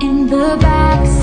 in the backseat